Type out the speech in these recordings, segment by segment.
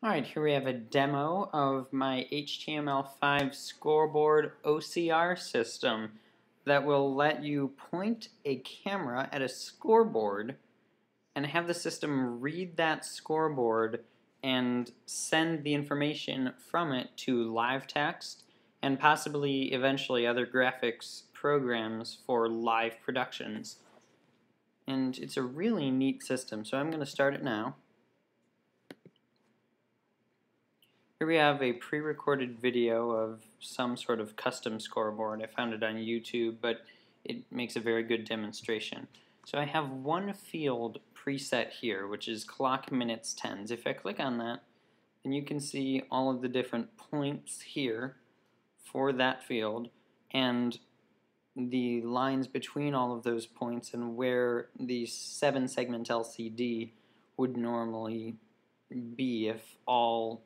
Alright, here we have a demo of my HTML5 scoreboard OCR system that will let you point a camera at a scoreboard and have the system read that scoreboard and send the information from it to LiveText and possibly eventually other graphics programs for live productions. And it's a really neat system, so I'm going to start it now. Here we have a pre-recorded video of some sort of custom scoreboard. I found it on YouTube, but it makes a very good demonstration. So I have one field preset here, which is clock minutes tens. If I click on that, then you can see all of the different points here for that field and the lines between all of those points and where the seven segment LCD would normally be if all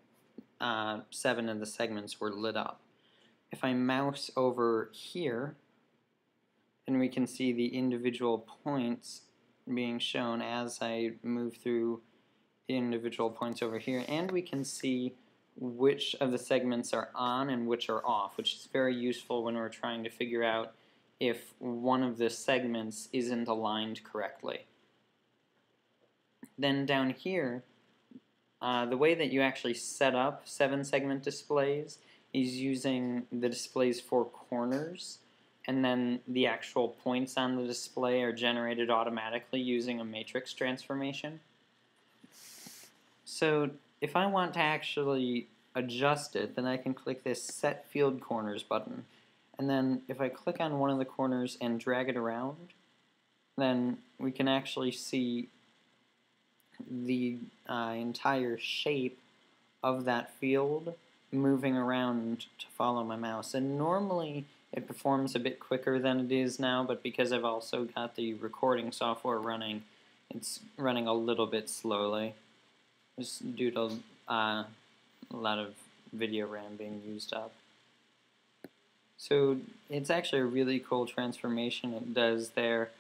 uh, seven of the segments were lit up. If I mouse over here, then we can see the individual points being shown as I move through the individual points over here, and we can see which of the segments are on and which are off, which is very useful when we're trying to figure out if one of the segments isn't aligned correctly. Then down here, uh, the way that you actually set up seven segment displays is using the display's four corners and then the actual points on the display are generated automatically using a matrix transformation. So if I want to actually adjust it, then I can click this Set Field Corners button. And then if I click on one of the corners and drag it around, then we can actually see the uh, entire shape of that field moving around to follow my mouse. And normally it performs a bit quicker than it is now, but because I've also got the recording software running, it's running a little bit slowly. Just due to uh, a lot of video RAM being used up. So it's actually a really cool transformation it does there.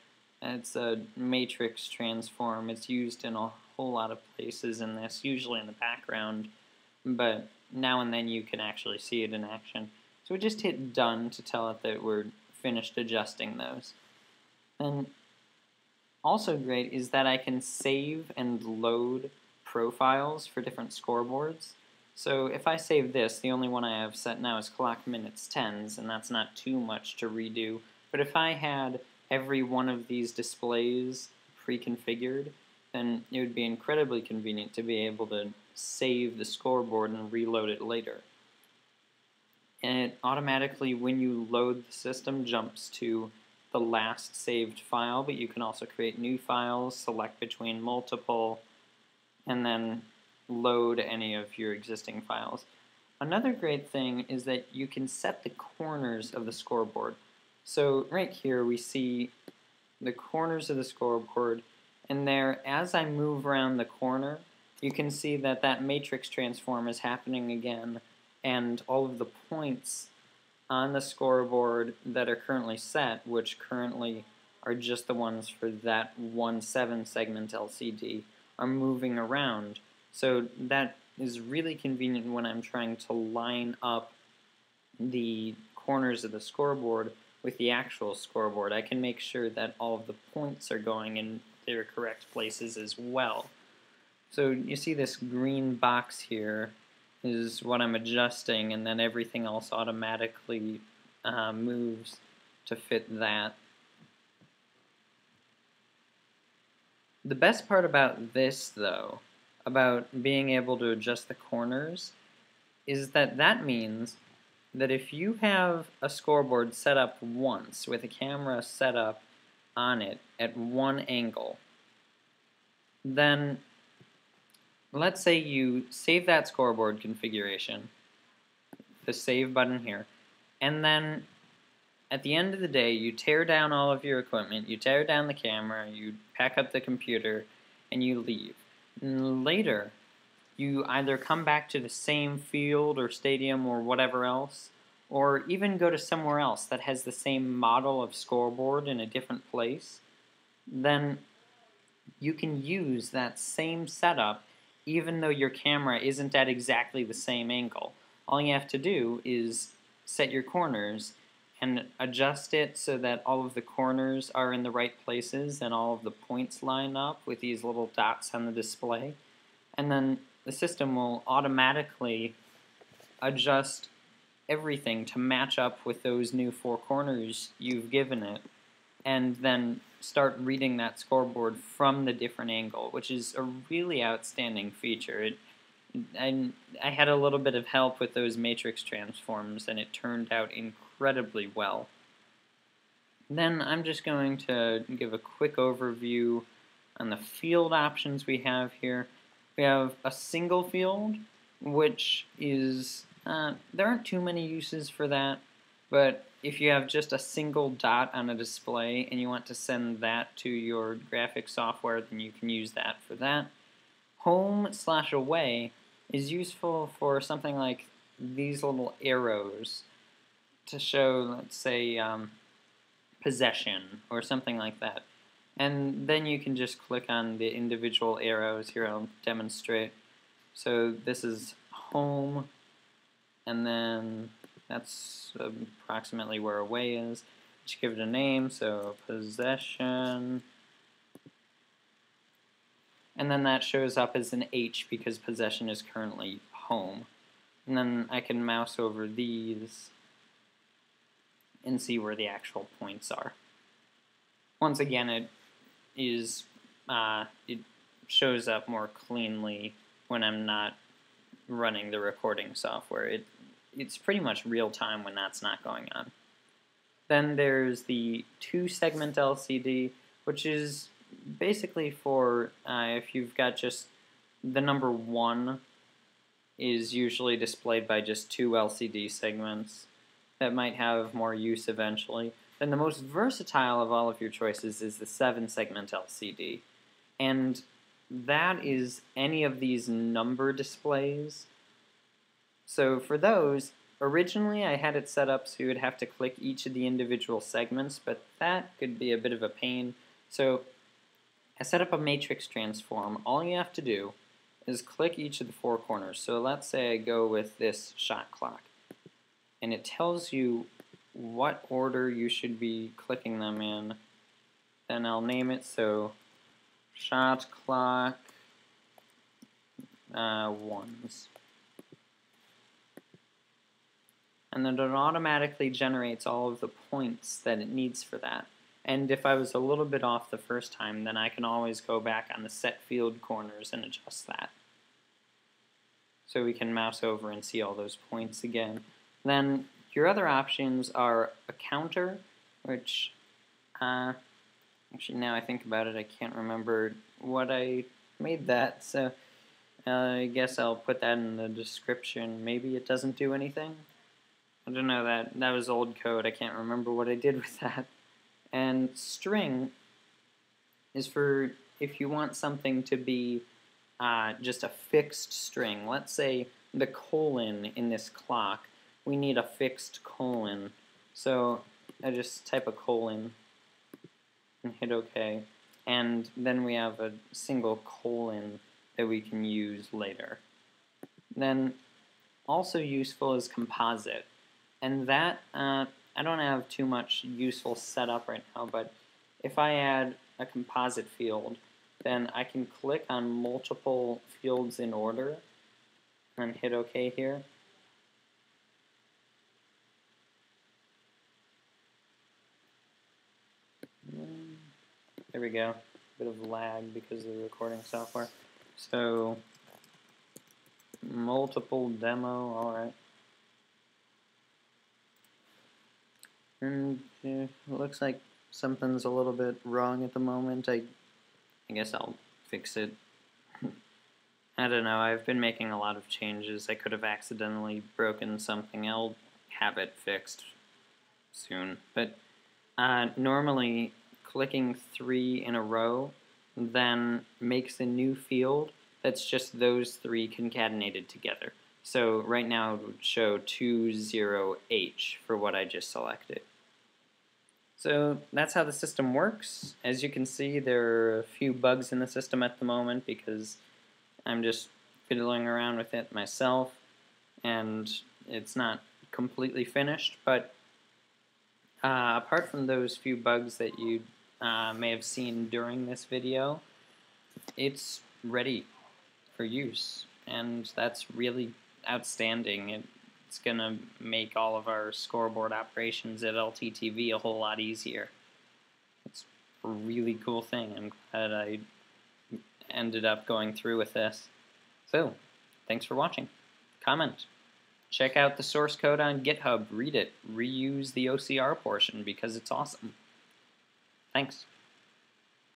It's a matrix transform. It's used in a whole lot of places in this, usually in the background, but now and then you can actually see it in action. So we just hit done to tell it that we're finished adjusting those. And also great is that I can save and load profiles for different scoreboards. So if I save this, the only one I have set now is clock minutes tens, and that's not too much to redo. But if I had every one of these displays pre-configured, then it would be incredibly convenient to be able to save the scoreboard and reload it later. And it automatically, when you load the system, jumps to the last saved file, but you can also create new files, select between multiple, and then load any of your existing files. Another great thing is that you can set the corners of the scoreboard. So right here we see the corners of the scoreboard and there, as I move around the corner, you can see that that matrix transform is happening again, and all of the points on the scoreboard that are currently set, which currently are just the ones for that one 7 segment LCD, are moving around. So that is really convenient when I'm trying to line up the corners of the scoreboard with the actual scoreboard. I can make sure that all of the points are going in their correct places as well. So you see this green box here is what I'm adjusting and then everything else automatically uh, moves to fit that. The best part about this though, about being able to adjust the corners, is that that means that if you have a scoreboard set up once with a camera set up on it at one angle, then let's say you save that scoreboard configuration, the save button here, and then at the end of the day you tear down all of your equipment, you tear down the camera, you pack up the computer, and you leave. And later, you either come back to the same field or stadium or whatever else, or even go to somewhere else that has the same model of scoreboard in a different place, then you can use that same setup even though your camera isn't at exactly the same angle. All you have to do is set your corners and adjust it so that all of the corners are in the right places and all of the points line up with these little dots on the display. And then the system will automatically adjust everything to match up with those new four corners you've given it and then start reading that scoreboard from the different angle, which is a really outstanding feature. It, and I had a little bit of help with those matrix transforms, and it turned out incredibly well. Then I'm just going to give a quick overview on the field options we have here. We have a single field, which is, uh, there aren't too many uses for that, but if you have just a single dot on a display and you want to send that to your graphic software, then you can use that for that. Home slash away is useful for something like these little arrows to show, let's say, um, possession or something like that. And then you can just click on the individual arrows. Here I'll demonstrate. So this is home, and then that's approximately where away is. Just give it a name, so possession. And then that shows up as an H because possession is currently home. And then I can mouse over these and see where the actual points are. Once again, it is uh, it shows up more cleanly when I'm not running the recording software. It it's pretty much real time when that's not going on. Then there's the two segment LCD, which is basically for uh, if you've got just the number one is usually displayed by just two LCD segments that might have more use eventually. Then the most versatile of all of your choices is the seven segment LCD. And that is any of these number displays so for those, originally I had it set up so you would have to click each of the individual segments, but that could be a bit of a pain. So I set up a matrix transform. All you have to do is click each of the four corners. So let's say I go with this shot clock. And it tells you what order you should be clicking them in. Then I'll name it so shot clock uh, ones and then it automatically generates all of the points that it needs for that. And if I was a little bit off the first time, then I can always go back on the set field corners and adjust that. So we can mouse over and see all those points again. Then your other options are a counter, which, uh, actually now I think about it, I can't remember what I made that, so uh, I guess I'll put that in the description. Maybe it doesn't do anything. I don't know that that was old code. I can't remember what I did with that. And string is for if you want something to be uh, just a fixed string. Let's say the colon in this clock. We need a fixed colon. So I just type a colon and hit OK. And then we have a single colon that we can use later. Then also useful is composite. And that, uh, I don't have too much useful setup right now, but if I add a composite field, then I can click on multiple fields in order and hit OK here. There we go. Bit of lag because of the recording software. So, multiple demo, alright. And it looks like something's a little bit wrong at the moment. I, I guess I'll fix it. I don't know, I've been making a lot of changes. I could have accidentally broken something. I'll have it fixed soon. But uh, normally, clicking three in a row then makes a new field that's just those three concatenated together. So right now it would show 20H for what I just selected. So that's how the system works. As you can see, there are a few bugs in the system at the moment because I'm just fiddling around with it myself, and it's not completely finished, but uh, apart from those few bugs that you uh, may have seen during this video, it's ready for use, and that's really outstanding. It's going to make all of our scoreboard operations at LTTV a whole lot easier. It's a really cool thing. I'm glad I ended up going through with this. So, thanks for watching. Comment. Check out the source code on GitHub, read it, reuse the OCR portion because it's awesome. Thanks.